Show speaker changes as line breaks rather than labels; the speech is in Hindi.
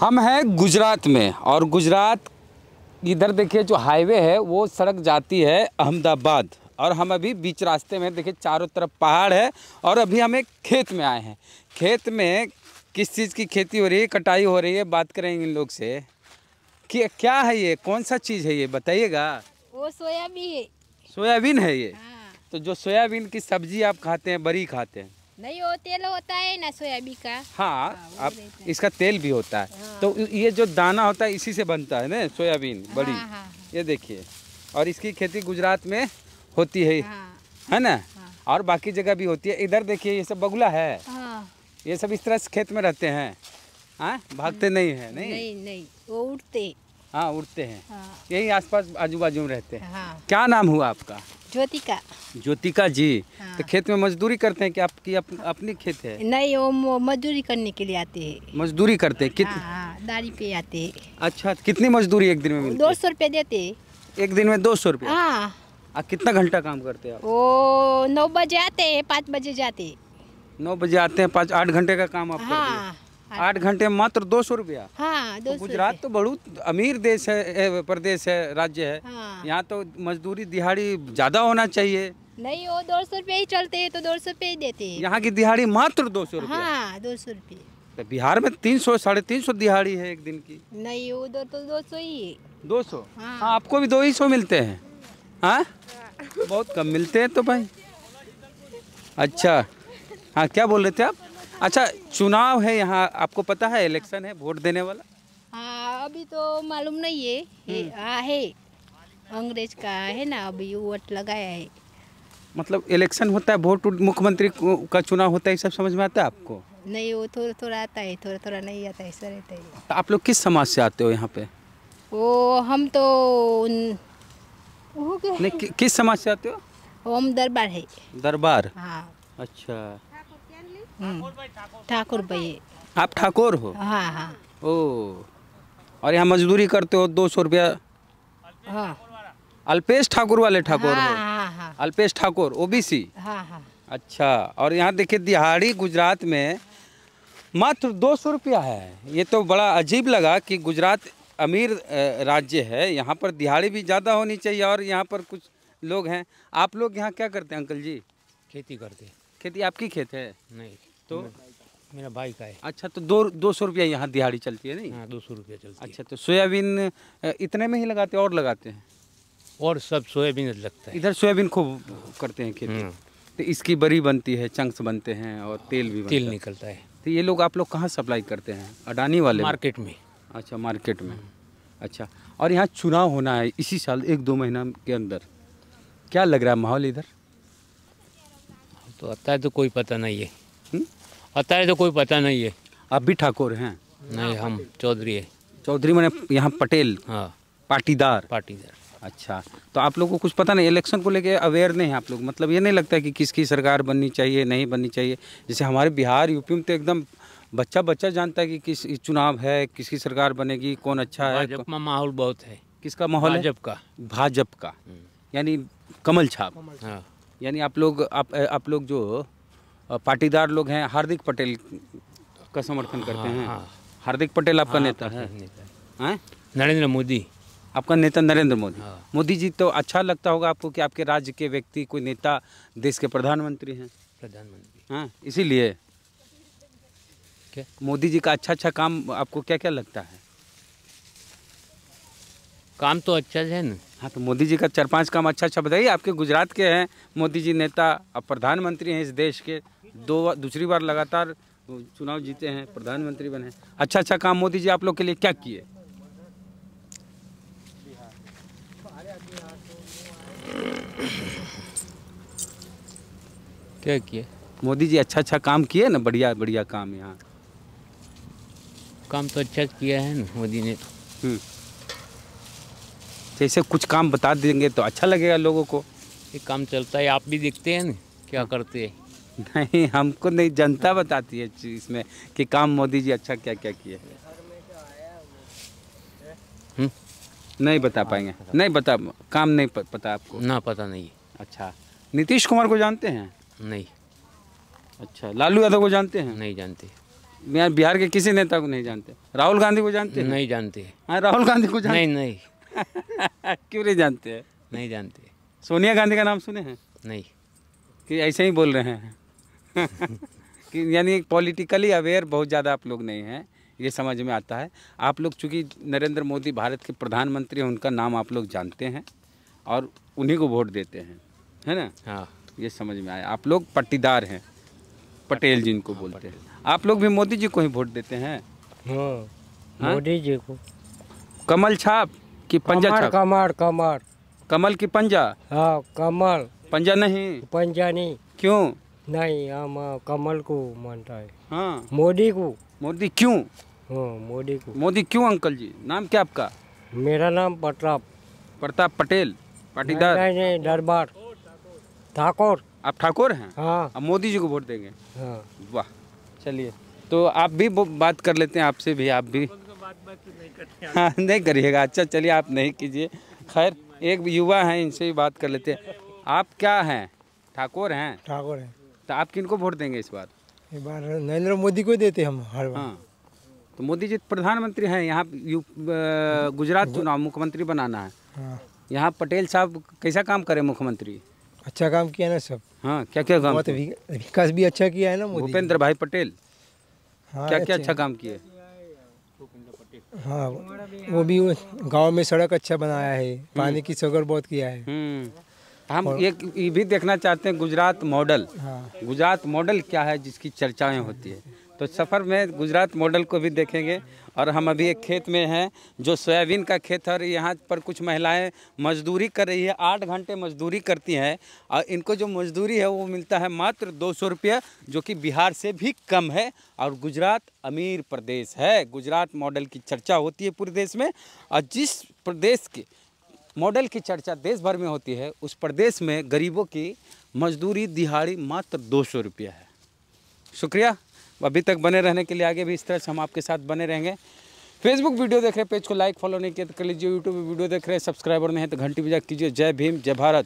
हम हैं गुजरात में और गुजरात इधर देखिए जो हाईवे है वो सड़क जाती है अहमदाबाद। और हम अभी बीच रास्ते में देखिए चारों तरफ़ पहाड़ है और अभी हम एक खेत में आए हैं। खेत में किस चीज़ की खेती हो रही है कटाई हो रही है बात करेंगे इन लोग से। कि क्या है ये? कौन सा चीज़ है ये? बताइएगा।
वो सोयाबीन।
सोयाबीन है ये?
हाँ।
तो जो सोयाबीन की सब्ज़ी आप खाते हैं बड़ी खाते हैं।
नहीं वो तेल होता है ना सोयाबीन का।
हाँ अब
रहता
इसका तेल भी होता है।
हाँ।
तो ये जो दाना होता है इसी से बनता है ना सोयाबीन बड़ी।
हाँ, हाँ,
ये देखिए। और इसकी खेती गुजरात में होती है।
हाँ।
है ना?
हाँ।
और बाकी जगह भी होती है। इधर देखिए ये सब बगुला है।
हाँ।
ये सब इस तरह से खेत में रहते हैं। हाँ? भागते नहीं है नहीं?
नहीं नहीं वो उठते
हाँ उड़ते हैं।
हाँ।
यही आसपास आजू बाजू में रहते हैं।
हाँ।
क्या नाम हुआ आपका?
ज्योति का
ज्योतिका जी
हाँ।
तो खेत में मजदूरी करते हैं कि आपकी अप, अपनी खेत है?
नहीं वो मजदूरी करने के लिए आते हैं।
मजदूरी करते हैं कित
हाँ हाँ दाढ़ी पे आते हैं।
अच्छा कितनी मजदूरी एक दिन में मिलती
दो सौ रुपये देते हैं।
एक दिन में दो सौ रुपये?
हाँ।
आप कितना घंटा काम करते हैं
वो नौ बजे आते हैं पाँच बजे जाते
नौ बजे आते हैं पाँच आठ घंटे का काम आप हाँ। आठ घंटे। में मात्र दो सौ रुपया।
हाँ
तो गुजरात तो बहुत अमीर देश है प्रदेश है राज्य है।
हाँ।
यहाँ तो मजदूरी दिहाड़ी ज़्यादा होना चाहिए।
नहीं वो दो सौ रुपये ही चलते हैं तो दो सौ रुपये ही देते हैं।
यहाँ की दिहाड़ी मात्र दो सौ रुपया।
हाँ दो सौ रुपये।
तो बिहार में तीन सौ साढ़े तीन सौ दिहाड़ी है एक दिन की।
नहीं उधर तो दो सौ ही है।
दो सौ?
हाँ।
हाँ आपको भी दो ही सौ मिलते हैं? हाँ। बहुत कम मिलते हैं तो भाई। अच्छा। हाँ क्या बोल रहे थे आप? अच्छा चुनाव है यहाँ आपको पता है इलेक्शन है वोट देने वाला?
हाँ अभी तो मालूम नहीं है। ये- हाँ है। अंग्रेज़ का है ना अभी वोट लगाया है।
मतलब इलेक्शन होता है वोट मुख्यमंत्री का चुनाव होता है सब समझ में आता है आपको?
नहीं वो थोड़ा थोड़ा आता है थोड़ा थोड़ा नहीं आता ऐसा रहता है।
तो आप लोग किस समाज से आते हो यहाँ पे?
वो हम तो उन-
नहीं कि, किस समाज से आते हो?
हम दरबार है।
दरबार?
हाँ।
अच्छा।
हम्म, ठाकुर भाई
आप ठाकुर हो?
हाँ हाँ।
ओ। और यहाँ मजदूरी करते हो दो सौ रुपया?
हाँ।
अल्पेश ठाकुर वाले ठाकुर
हाँ?
हाँ
हाँ
अल्पेश ठाकुर ओबीसी
हाँ हाँ।
अच्छा और यहाँ देखिए दिहाड़ी गुजरात में मात्र दो सौ रुपया है। ये तो बड़ा अजीब लगा कि गुजरात अमीर राज्य है। यहाँ पर दिहाड़ी भी ज़्यादा होनी चाहिए और यहाँ पर कुछ लोग हैं। आप लोग यहाँ क्या करते हैं अंकल जी?
खेती करते
खेती आपकी खेत है?
नहीं
तो
मेरा भाई का है।
अच्छा तो दो दो सौ रुपया यहाँ दिहाड़ी चलती है नहीं?
हाँ दो सौ रुपया चलती
अच्छा तो सोयाबीन इतने में ही लगाते हैं और लगाते हैं?
और सब सोयाबीन लगता है।
इधर सोयाबीन खूब करते हैं खेती।
हम्म,
तो इसकी बरी बनती है चंक्स बनते हैं और तेल भी
तेल निकलता है।
तो ये लोग आप लोग कहाँ सप्लाई करते हैं? अडानी वाले
मार्केट में।
अच्छा मार्केट में। अच्छा और यहाँ चुनाव होना है इसी साल एक दो महीना के अंदर। क्या लग रहा है माहौल इधर?
तो है तो कोई पता नहीं है।
हम्म?
आता तो कोई पता नहीं है।
आप भी ठाकुर हैं?
नहीं हम चौधरी है।
चौधरी मैंने यहाँ पटेल
हाँ।
पाटीदार।
पाटीदार।
अच्छा तो आप लोगों को कुछ पता नहीं इलेक्शन को लेके अवेयर नहीं है आप लोग? मतलब ये नहीं लगता है कि किसकी सरकार बननी चाहिए नहीं बननी चाहिए? जैसे हमारे बिहार यूपी में तो एकदम बच्चा बच्चा जानता है कि किस चुनाव है किसकी सरकार बनेगी कौन अच्छा है
भाजपा माहौल बहुत है।
किसका माहौल
भाजपा का।
भाजपा का यानी कमल छाप।
हाँ।
यानी आप लोग आप आप लोग जो पाटीदार लोग हैं हार्दिक पटेल का समर्थन करते हैं।
हाँ।
हार्दिक पटेल आपका
हाँ,
नेता है हैं।
नरेंद्र मोदी।
आपका नेता नरेंद्र मोदी।
हाँ।
मोदी जी तो अच्छा लगता होगा आपको कि आपके राज्य के व्यक्ति कोई नेता देश के प्रधानमंत्री हैं?
प्रधानमंत्री।
हाँ? इसीलिए।
क्या?
मोदी जी का अच्छा अच्छा काम आपको क्या क्या लगता है?
काम तो अच्छा है ना।
हाँ तो मोदी जी का चार पाँच काम अच्छा अच्छा बताइए। आपके गुजरात के हैं मोदी जी नेता अब प्रधानमंत्री हैं इस देश के। दो दूसरी बार लगातार चुनाव जीते हैं प्रधानमंत्री बने अच्छा अच्छा काम मोदी जी आप लोग के लिए क्या किए?
क्या किए?
मोदी जी अच्छा अच्छा काम किए ना? बढ़िया बढ़िया काम यहाँ।
काम तो अच्छा किया है ना मोदी ने।
हम्म। जैसे कुछ काम बता देंगे तो अच्छा लगेगा लोगों को।
ये काम चलता है आप भी देखते हैं ना क्या करते हैं?
नहीं हमको नहीं जनता बताती है चीज़ इसमें कि काम मोदी जी अच्छा क्या क्या किए
हम्म?
नहीं बता पाएँगे। नहीं बता काम नहीं पता आपको।
ना पता नहीं।
अच्छा। नीतीश कुमार को जानते हैं?
नहीं।
अच्छा लालू यादव को जानते हैं?
नहीं जानते।
बिहार के किसी नेता को नहीं जानते? राहुल गांधी को जानते हैं?
नहीं जानते।
हाँ राहुल गांधी को जानते
नहीं नहीं?
क्यों नहीं जानते? हैं
नहीं जानते।
सोनिया गांधी का नाम सुने हैं?
नहीं।
कि ऐसे ही बोल रहे हैं। कि यानी पॉलिटिकली अवेयर बहुत ज़्यादा आप लोग नहीं हैं ये समझ में आता है। आप लोग चूँकि नरेंद्र मोदी भारत के प्रधानमंत्री हैं उनका नाम आप लोग जानते हैं और उन्हीं को वोट देते हैं है ना?
हाँ।
ये समझ में आया। आप लोग पट्टीदार हैं पटेल जिनको बोलते हैं। आप लोग भी मोदी जी को ही वोट देते हैं?
हाँ
हाँ?
मोदी जी को।
कमल छाप। कि पंजा
कमर
छाप।
कमर कमर
कमल की पंजा?
हाँ कमल।
पंजा नहीं।
पंजानी
क्यों?
नहीं हम हाँ, कमल को मानता है।
हाँ।
मोदी को।
मोदी क्यों?
हाँ मोदी को।
मोदी क्यों अंकल जी? नाम क्या आपका?
मेरा नाम प्रताप।
प्रताप पटेल पाटीदार।
नहीं नहीं दरबार। ठाकुर।
आप ठाकुर हैं?
हाँ।
अब मोदी जी को वोट देंगे।
हाँ।
वाह चलिए। तो आप भी बात कर लेते हैं आपसे भी आप भी। हाँ नहीं करिएगा। अच्छा चलिए आप नहीं कीजिए। खैर एक युवा हैं इनसे भी बात कर लेते हैं। आप क्या हैं? ठाकुर हैं?
ठाकुर है।
तो आप किनको वोट देंगे इस बार?
इस बार नरेंद्र मोदी को देते हम हर बार।
हाँ। तो मोदी जी प्रधानमंत्री हैं यहाँ गुजरात चुनाव मुख्यमंत्री बनाना है।
हाँ।
यहाँ पटेल साहब कैसा काम करे मुख्यमंत्री?
अच्छा काम किया ना सब।
हाँ क्या क्या? काम
विकास भी अच्छा किया है ना
भूपेंद्र भाई पटेल।
हाँ
क्या क्या अच्छा काम किए?
हाँ वो भी गाँव में सड़क अच्छा बनाया है, पानी की सगर बहुत किया है।
हम्म। हम एक ये भी देखना चाहते हैं गुजरात मॉडल।
हाँ।
गुजरात मॉडल क्या है जिसकी चर्चाएँ होती है? तो सफ़र में गुजरात मॉडल को भी देखेंगे और हम अभी एक खेत में हैं जो सोयाबीन का खेत है। और यहाँ पर कुछ महिलाएँ मजदूरी कर रही है आठ घंटे मजदूरी करती हैं और इनको जो मजदूरी है वो मिलता है मात्र दो सौ रुपया जो कि बिहार से भी कम है और गुजरात अमीर प्रदेश है। गुजरात मॉडल की चर्चा होती है पूरे देश में और जिस प्रदेश के मॉडल की चर्चा देश भर में होती है। उस प्रदेश में गरीबों की मजदूरी, दिहाड़ी मात्र दो सौ रुपया है। शुक्रिया। अभी तक बने रहने के लिए आगे भी इस तरह से हम आपके साथ बने रहेंगे। फेसबुक वीडियो देख रहे पेज को लाइक फॉलो नहीं किया तो कर लीजिए यूट्यूब वीडियो देख रहे हैं सब्सक्राइबर नहीं है तो घंटी बजा कीजिए। जय भीम, जय भारत।